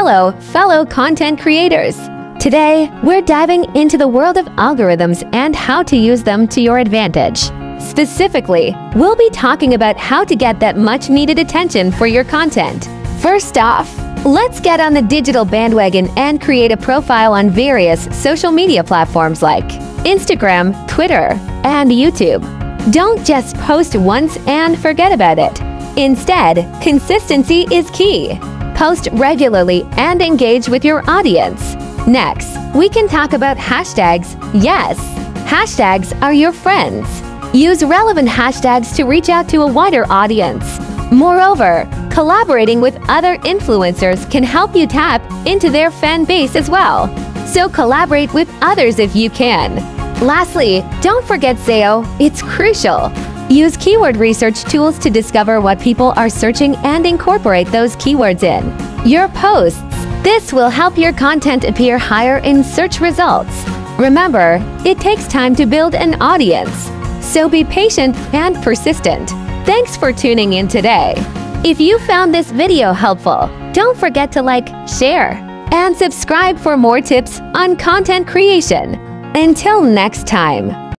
Hello, fellow content creators! Today, we're diving into the world of algorithms and how to use them to your advantage. Specifically, we'll be talking about how to get that much needed attention for your content. First off, let's get on the digital bandwagon and create a profile on various social media platforms like Instagram, Twitter, and YouTube. Don't just post once and forget about it. Instead, consistency is key. Post regularly and engage with your audience. Next, we can talk about hashtags. Yes, hashtags are your friends. Use relevant hashtags to reach out to a wider audience. Moreover, collaborating with other influencers can help you tap into their fan base as well. So collaborate with others if you can. Lastly, don't forget SEO, it's crucial. Use keyword research tools to discover what people are searching and incorporate those keywords in your posts. This will help your content appear higher in search results. Remember, it takes time to build an audience, so be patient and persistent. Thanks for tuning in today. If you found this video helpful, don't forget to like, share, and subscribe for more tips on content creation. Until next time.